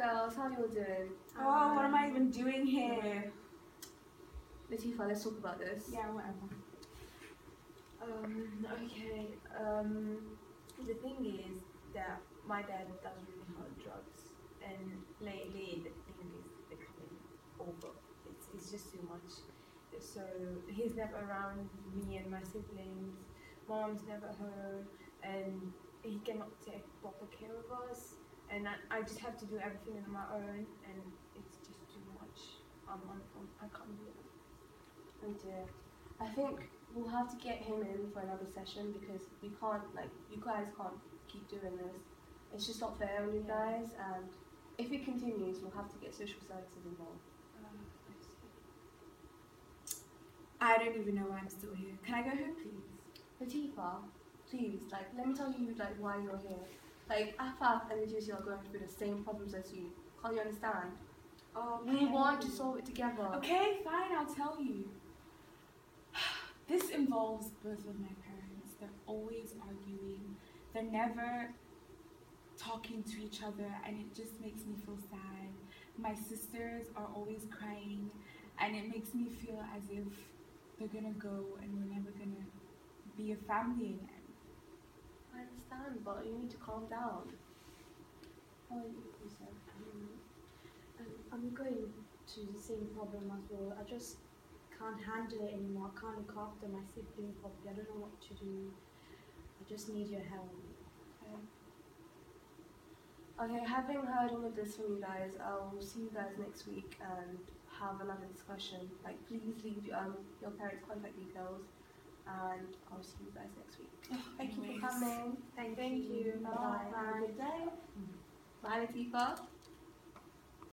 girls, how you all doing? Oh, what am I even doing here? Latifa, let's talk about this. Yeah, whatever. Um, okay. Um, the thing is that my dad does really hard drugs, and lately the thing is becoming over. It's, it's just too much. So he's never around me and my siblings. Mom's never home, and he cannot take proper care of us. And I, I just have to do everything on my own, and it's just too much. I'm on, I'm, I can't do it. Oh dear. I think we'll have to get him in for another session because we can't, like, you guys can't keep doing this. It's just not fair on you Yeah. guys, and if it continues, we'll have to get social services involved. Oh, I see. I don't even know why I'm still here. Can I go home, please? Latifa, please, like, let me tell you, like, why you're here. Like, Afaf and are going through the same problems as you. Can't you understand? Oh, We want to solve it together. Okay, fine, I'll tell you. This involves both of my parents. They're always arguing. They're never talking to each other, and it just makes me feel sad. My sisters are always crying, and it makes me feel as if they're gonna go and we're never gonna be a family understand, but you need to calm down. How are you, Lisa? Um, I'm going to the same problem as well. I just can't handle it anymore. I can't look after my sibling properly. I don't know what to do. I just need your help. Okay, having heard all of this from you guys, I'll see you guys next week and have another discussion. Like, please leave um, your parents' contact details, and I'll see you guys next week. Thank you Anyways. for coming. Thank, Thank you. Bye. Have a good day. Bye, Latifa.